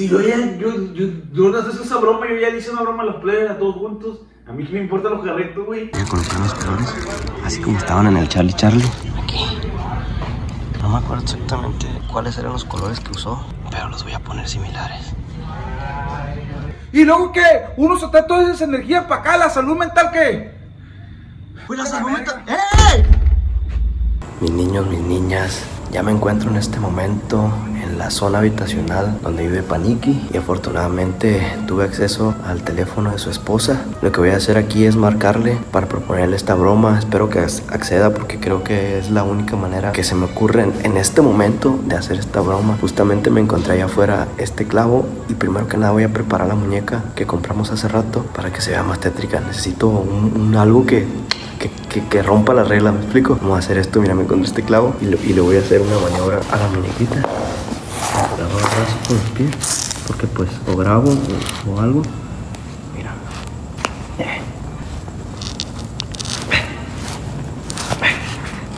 Si yo ya, yo, yo, yo no haces esa broma, yo ya le hice una broma a los players a todos juntos. A mí que me importan los carritos, güey. Voy a colocar los colores así como estaban en el Charlie Charlie. Aquí. No me acuerdo exactamente cuáles eran los colores que usó, pero los voy a poner similares. ¿Y luego qué? Uno se trae toda esa energía para acá, la salud mental qué? Pues la salud mental. ¡Ey! Mis niños, mis niñas, ya me encuentro en este momento la zona habitacional donde vive Paniki y afortunadamente tuve acceso al teléfono de su esposa. Lo que voy a hacer aquí es marcarle para proponerle esta broma. Espero que acceda porque creo que es la única manera que se me ocurre en, en este momento de hacer esta broma. Justamente me encontré allá afuera este clavo y primero que nada voy a preparar la muñeca que compramos hace rato para que se vea más tétrica. Necesito un, un algo que que, que, que, rompa la regla, ¿me explico? Vamos a hacer esto, mira, me encontré este clavo y, lo, y le voy a hacer una maniobra a la muñequita. La voy a agarrar así con los pies, porque pues o grabo o, algo. Mira.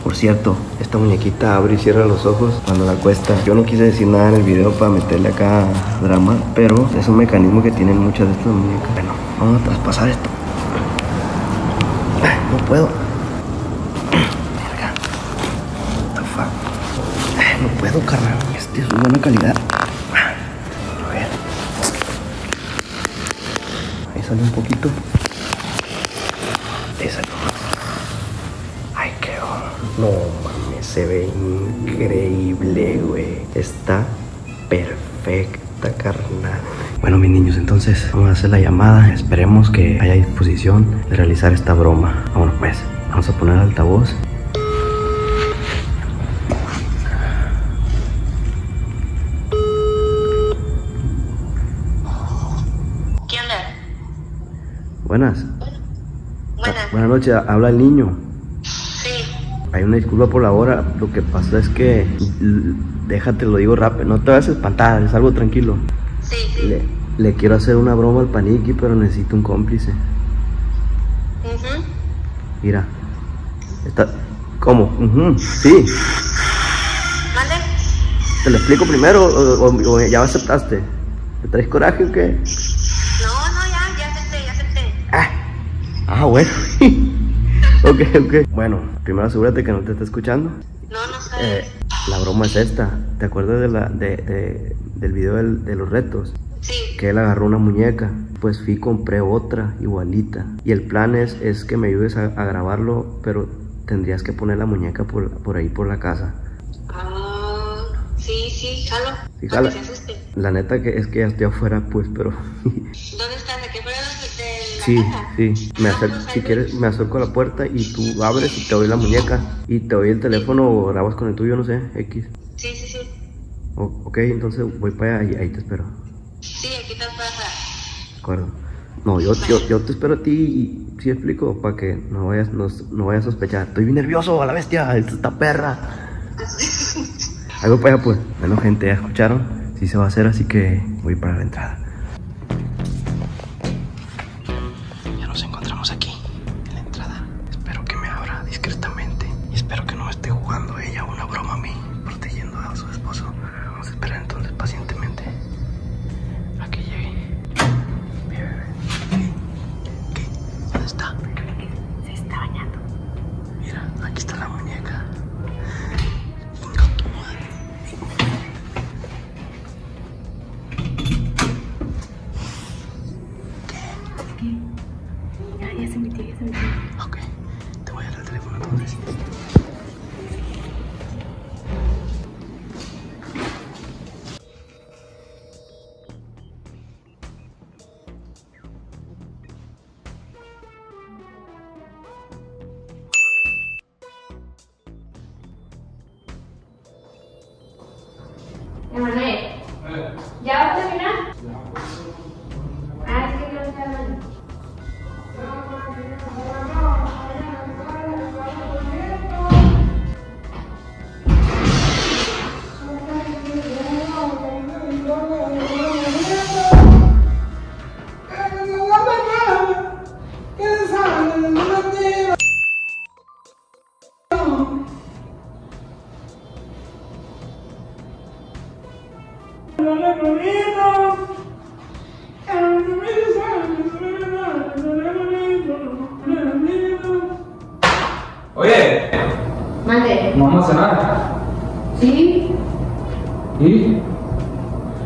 Por cierto, esta muñequita abre y cierra los ojos cuando la cuesta. Yo no quise decir nada en el video para meterle acá drama, pero es un mecanismo que tienen muchas de estas muñecas. Bueno, vamos a traspasar esto. No puedo. No puedo, carnal. Este es buena calidad. Sale un poquito. Salió. Ay, qué No mames, se ve increíble, güey. Está perfecta, carnal. Bueno, mis niños, entonces vamos a hacer la llamada. Esperemos que haya disposición de realizar esta broma. Pues. Vamos a poner altavoz. ¿Qué onda? Buenas. Buenas. Buenas noches, habla el niño. Sí. Hay una disculpa por la hora. Lo que pasa es que. Déjate, lo digo rápido. No te vas a espantar, es algo tranquilo. Sí, sí. Le, le quiero hacer una broma al paniqui, pero necesito un cómplice. Mira. Está. ¿Cómo? Sí. ¿Mande? ¿Te lo explico primero o, o- o ya aceptaste? ¿Te traes coraje o qué? No, no, ya, ya acepté, ya acepté. Ah, ah bueno. ok, ok. Bueno, primero asegúrate que no te está escuchando. No, no sé. Eh, la broma es esta. ¿Te acuerdas de la, de, de- del video del- de los retos? Sí. Que él agarró una muñeca. Pues fui y compré otra igualita. Y el plan es, es que me ayudes a, a grabarlo, pero tendrías que poner la muñeca por, por ahí por la casa. Ah, sí, sí, jalo. Sí, jala. La neta que es que ya estoy afuera, pues, pero... ¿Dónde estás? Sí, casa? sí. Me No, acer- ahí si quieres, me acerco a la puerta y tú abres y te doy la muñeca. Y te doy el teléfono o grabas con el tuyo, no sé, X. Sí, sí, sí. O- ok, entonces voy para allá y ahí te espero. Sí, aquí te pasa. ¿De acuerdo? No, yo, yo, yo te espero a ti y sí explico para que no vayas, no, no vayas a sospechar. Estoy bien nervioso a la bestia, esta perra. Algo para allá, pues. Bueno, gente, ya escucharon. Sí se va a hacer, así que voy para la entrada. ¿Vamos a cenar? Sí, ¿Y?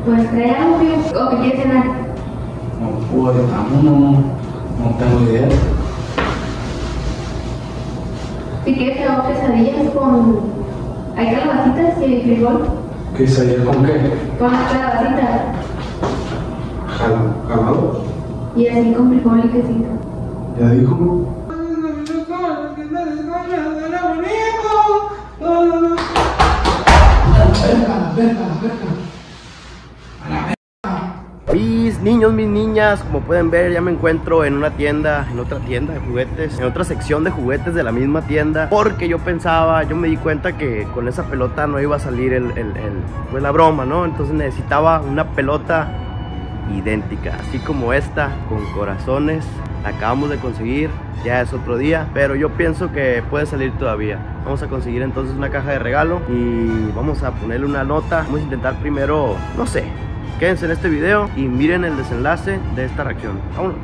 pues trae algo que- o que quieres cenar. No, pues, estamos, no, no tengo idea. Si quieres te hago quesadillas con... Hay calabacitas y frijol. ¿Qué sería con qué? Con las calabacitas. ¿Jalado? Y así con frijol y quesito. Ya dijo. Mis niños, mis niñas, como pueden ver, ya me encuentro en una tienda, en otra tienda de juguetes, en otra sección de juguetes de la misma tienda, porque yo pensaba, yo me di cuenta que con esa pelota no iba a salir el, el- pues la broma, ¿no? Entonces necesitaba una pelota idéntica, así como esta, con corazones, la acabamos de conseguir, ya es otro día, pero yo pienso que puede salir todavía. Vamos a conseguir entonces una caja de regalo y vamos a ponerle una nota. Vamos a intentar primero, no sé, quédense en este video y miren el desenlace de esta reacción. Vámonos.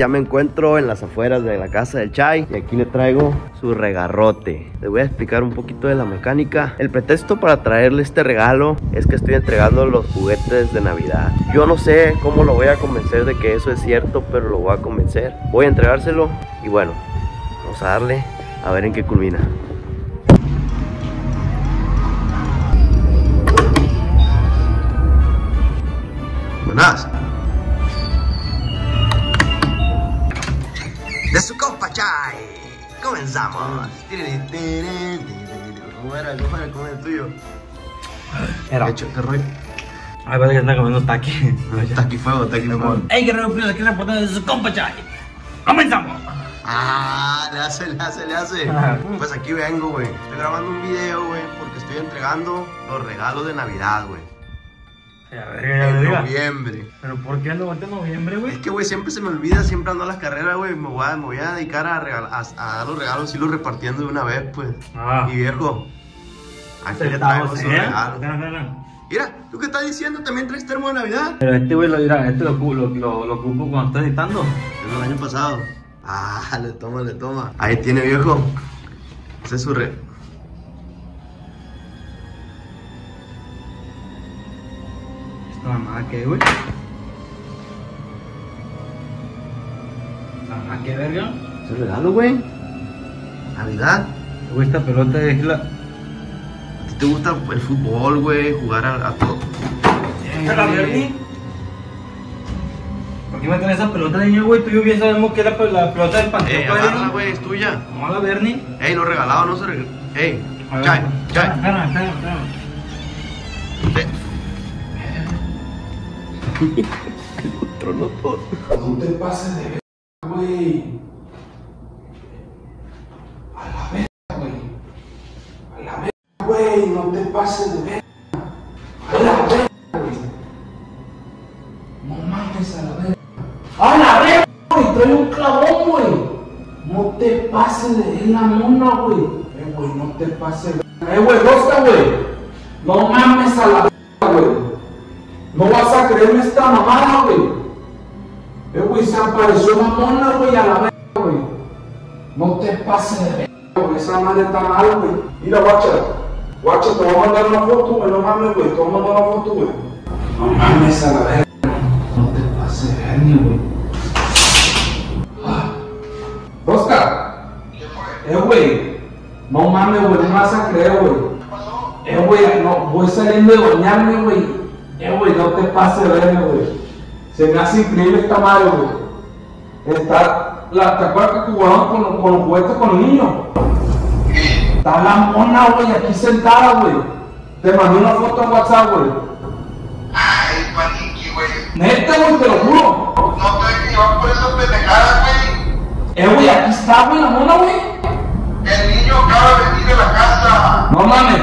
Ya me encuentro en las afueras de la casa del Chai y aquí le traigo su regarrote. Le voy a explicar un poquito de la mecánica. El pretexto para traerle este regalo es que estoy entregando los juguetes de Navidad. Yo no sé cómo lo voy a convencer de que eso es cierto, pero lo voy a convencer. Voy a entregárselo y bueno, vamos a darle a ver en qué culmina. Buenas. Su compa Chai. Comenzamos. ¿Cómo era? ¿Cómo era? ¿Cómo era el tuyo? Era. Qué rollo. Ay, parece que está comiendo taqui. Está aquí fuego, está aquí fuego. ¡Ey, que no aquí pone de su compa, Chay! ¡Comenzamos! Ah, le hace, le hace, le hace. Ajá. Pues aquí vengo, güey. Estoy grabando un video, güey, porque estoy entregando los regalos de Navidad, güey. En noviembre. ¿Pero por qué ando en noviembre, Es güey? que, güey, siempre se me olvida, siempre ando a las carreras, güey. Me voy a, me voy a dedicar a, regal- a, a dar los regalos y los repartiendo de una vez, pues. Ah. Y viejo, aquí le traigo Centavos, sus ¿eh? regalos. Mira, ¿tú qué estás diciendo? ¿También traes termo de Navidad? Pero este güey lo dirá, este lo, lo, lo, lo ocupo cuando estás editando. Es del año pasado. Ah, le toma, le toma. Ahí tiene, viejo. Ese es su re... ¿Esta mamada qué, güey? ¿Esta mamada qué, verga? ¿Es regalo, güey? Navidad. Güey, esta pelota es la... ¿A ti te gusta el fútbol, güey? Jugar a, a todo. ¿Esta la Bernie? ¿Por qué me traes esa pelota, niño, güey? Tú y yo bien sabemos que es la, pe- la pelota del panteón. Ey, agárrala, güey, es tuya. ¿Cómo la Bernie? Ey, lo regalado no se regala. Ey, Chay, espera, Chay. Espera, espera, espera. Tronó todo. No te pases de ver, güey. A la verga, güey. A la verga, güey. No te pases de ver. A la verga, güey. No mames a la verga. A la verga, güey. Trae un clavón, güey. No te pases de la mona, güey. Eh, güey, no te pases de. Eh, güey, Rosca, güey. No mames a la verga. No vas a creerme esta mamada, güey. Eh, güey, se apareció una mona, güey, a la verga, güey. No te pases de verga, güey. Esa madre está mal, güey. Mira, guacha. Guacha, te voy a mandar una foto, güey. No mames, güey. Te voy a mandar una foto, güey. No mames a la verga. No te pases de verga, güey. Ah. Oscar. Eh, güey. No mames, güey. No vas a creer, güey. Eh, güey, no, voy saliendo de bañarme, güey. Eh, güey, no te pases de verga, güey. Se me hace increíble esta madre, güey. Está, la, ¿te acuerdas que jugaban con, los- con los juguetes con los niños? Está la mona, güey, aquí sentada, güey. Te mandé una foto en WhatsApp, güey. Ay, paniqui, güey. Neta, güey, te lo juro. No te que llevar por esa pendejada, güey. Eh, güey, aquí está, güey, la mona, güey. El niño acaba de venir de la casa. No mames.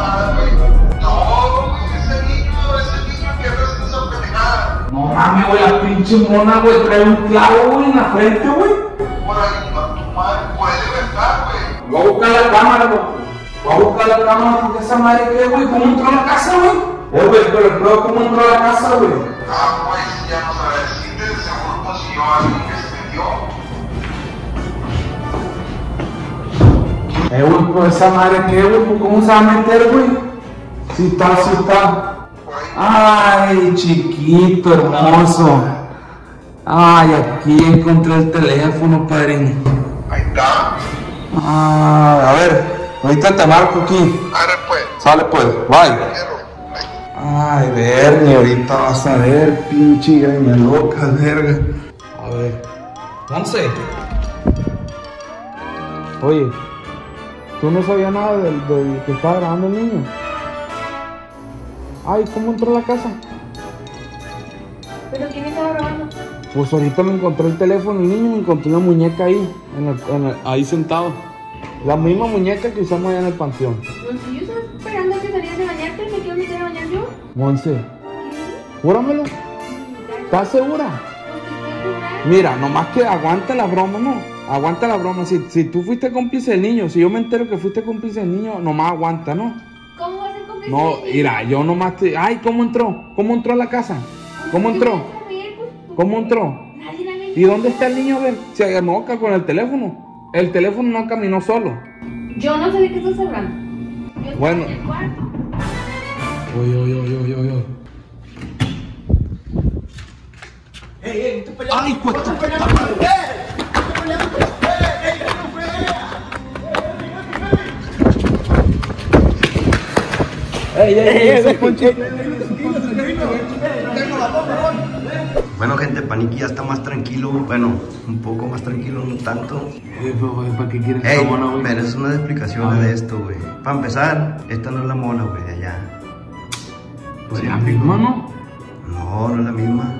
Posada, güey? No, güey, ese niño, ese niño que haciendo esa pendejada. no mames, güey, la pinche mona, güey, trae un clavo, güey, en la frente, güey. Por ahí, no, tu madre puede estar, güey. Voy a buscar la cámara, güey. Va a buscar la cámara porque esa madre que, güey, ¿cómo entró a la casa, güey? Eh, güey, pero el cómo entró a la casa, güey. Ah, pues ya no pero esa madre que, pues, ¿cómo se va a meter, güey? Sí está, sí está. Ay, chiquito, hermoso. Ay, aquí encontré el teléfono, padrino. Ahí está. Ah, a ver, ahorita te marco aquí. Arre pues, Sale pues, bye. Ay, Bernie, ahorita vas a ver, pinche greña loca, verga. A ver. Once. Oye, ¿tú no sabías nada del, del que estaba grabando el niño? Ay, ¿cómo entró a la casa? ¿Pero quién estaba grabando? Pues ahorita me encontré el teléfono, el niño me encontré una muñeca ahí, en el- en el- ahí sentado. La misma muñeca que usamos allá en el panteón. Pues si yo estaba esperando a que salieras de bañarte, ¿me quiero meter a bañar yo? Monse, júramelo. ¿Estás segura? Pues. Mira, nomás que aguanta la broma, ¿no? Aguanta la broma. Si, si tú fuiste cómplice del niño, si yo me entero que fuiste cómplice del niño, nomás aguanta, ¿no? ¿Cómo vas a ser cómplice No, de mí? mira, yo nomás te... Ay, ¿cómo entró? ¿Cómo entró a la casa? ¿Cómo Pues, entró? Pues, pues, ¿Cómo entró? Nadie la ve. ¿Y dónde está el niño? A ver, se enoca con el teléfono. El teléfono no caminó solo. Yo no sé de qué estás hablando. Yo Bueno. en el cuarto. Oye, oye, oye, oye, oye. ¡Ay! ¡Ey, ey, ese Poncho- Bueno, gente, Paniki ya está más tranquilo. Bueno, un poco más tranquilo, no tanto. Eh, pero, güey, ¿Para qué quieres Ey, güey? pero es una explicación de esto, güey. Para empezar, esta no es la mona, güey, de allá. Pues la misma, ¿no? No, no es la misma.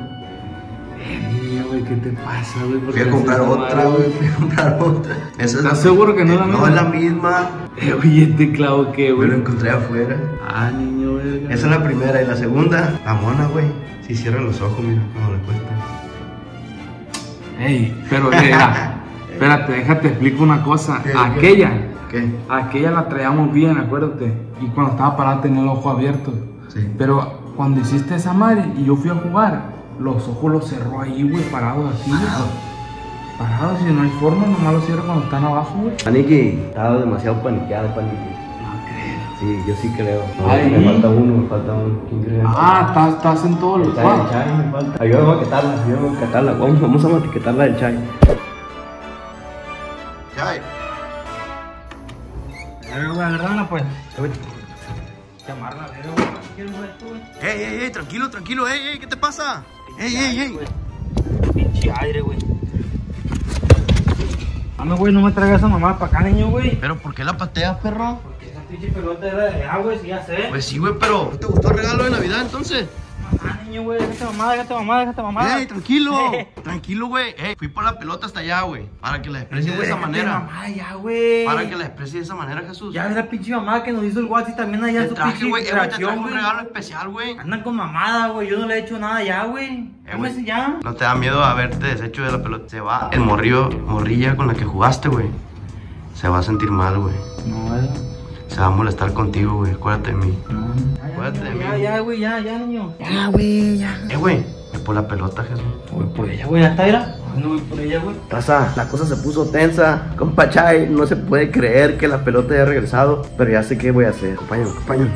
Eh, güey, ¿qué te pasa, güey? ¿Por Fui a comprar otra, güey. Fui a comprar otra. Esa ¿Estás seguro que no es la No misma? es la misma. Eh, oye, este clavo Yo güey. lo encontré afuera. Ah, niño, verga. Esa es la primera. Y la segunda, la mona, güey. Si cierra los ojos, mira cómo le cuesta. Ey, pero mira, espérate, déjate explico una cosa. Aquella, ¿Qué? aquella la traíamos bien, acuérdate. Y cuando estaba parada tenía el ojo abierto. Sí. Pero cuando hiciste esa madre y yo fui a jugar, los ojos los cerró ahí, güey, parados así, güey. Parados, y no hay forma, nomás los cierro cuando están abajo, güey. Paniki, estaba demasiado paniqueado. No creo. Sí, yo sí creo. Ay. me falta uno, me falta uno. ¿Quién cree? Ah, estás, estás en todos los cuadros. me falta. Ayúdame a quitarla, ayúdame a quitarla. Vamos, vamos a etiquetarla del chai. Chai. Agarrarla, pues. Ey, ey, ey, tranquilo, tranquilo, ey, ey, ¿qué te pasa? Ey, ey, ey. Pinche aire, güey. Dame, güey, no me traigas esa mamá para acá, niño, güey. Pero ¿por qué la pateas, perro? Porque esa pinche pelota era de agua, sí, ya sé. Pues sí, güey, pero ¿no te gustó el regalo de Navidad entonces? Ah, niño, güey, déjate mamá, déjate mamá, déjate mamá. Ey, tranquilo, tranquilo, güey. Ey, fui por la pelota hasta allá, güey. Para que la desprecies de esa manera. Mamá, ya, güey. Para que la desprecies de esa manera, Jesús. Ya ves la pinche mamá que nos hizo el WhatsApp también allá Te su traje, güey, güey, te traje un regalo especial, güey. Andan con mamada, güey, yo no le he hecho nada ya, güey. Eh, ya. No te da miedo haberte deshecho de la pelota. Se va el morrillo, morrilla con la que jugaste, güey. Se va a sentir mal, güey. No, güey. Se va a molestar contigo, güey. Acuérdate de mí. Ya, Acuérdate de ya, mí. ya, güey, ya, ya, niño. Eh, güey, ve por la pelota, Jesús. Voy por ella, güey, hasta era. No voy por ella, güey. Raza, la cosa se puso tensa. Compa Chay, no se puede creer que la pelota haya regresado. Pero ya sé qué voy a hacer. Acompáñame, acompáñame.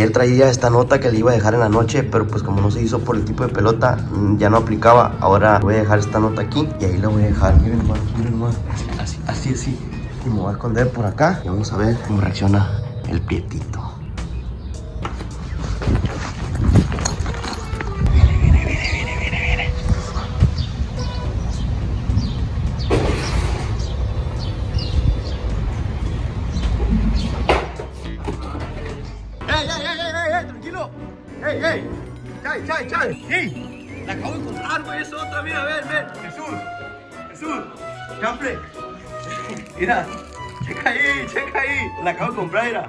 Ayer traía esta nota que le iba a dejar en la noche, pero pues como no se hizo por el tipo de pelota, mm, ya no aplicaba. Ahora voy a dejar esta nota aquí y ahí la voy a dejar. Miren nomás, miren nomás. Así, así, así. Y me voy a esconder por acá y vamos a ver cómo reacciona el pietito. Checa ahí, checa ahí. La acabo de comprar, mira.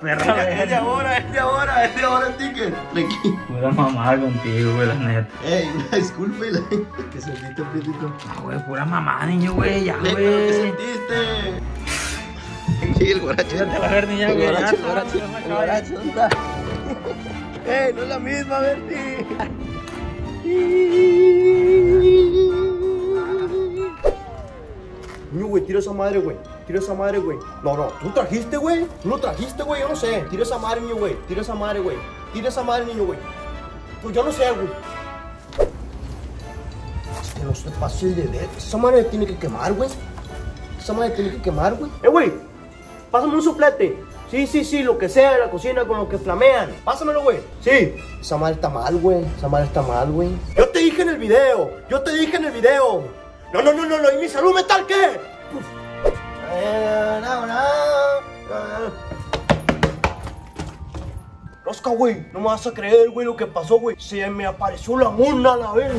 Perra, Es de ahora, es de ahora, es de ahora el ticket. Tranquilo. Pura mamada contigo, güey, la neta. Ey, una disculpa y la que sentiste, Pietito. Ah, güey, pura mamada, niño, güey, ya, Neta, ¿qué güey. sentiste? Sí, el guaracho. Fíjate la ver, niña, El güey. ya, guaracho, el guaracho, el guaracho, ¿dónde está? Ey, no es la misma, Berti. Niño, güey, tira esa madre, güey. Tira esa madre, güey. No, no, tú trajiste, güey. Tú lo trajiste, güey. Yo no sé. Tira esa madre, niño, güey. Tira esa madre, güey. Tira esa madre, niño, güey. Pues yo no sé, güey. Es que no se pase de ver. Esa madre tiene que quemar, güey. Esa madre tiene que quemar, güey. Eh, güey. Pásame un soplete. Sí, sí, sí, lo que sea de la cocina con lo que flamean. Pásamelo, güey. Sí. Esa madre está mal, güey. Esa madre está mal, güey. Yo te dije en el video. Yo te dije en el video. No, no, no, no, no. ¿Y mi salud mental qué? Rosca, güey, no me vas a creer, güey, lo que pasó, güey. Se me apareció la mona a la vez.